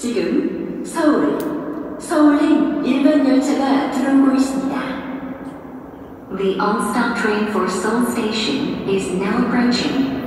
지금 서울, 서울행 열차가 들어오고 있습니다. The on-stop train for Seoul Station is now approaching.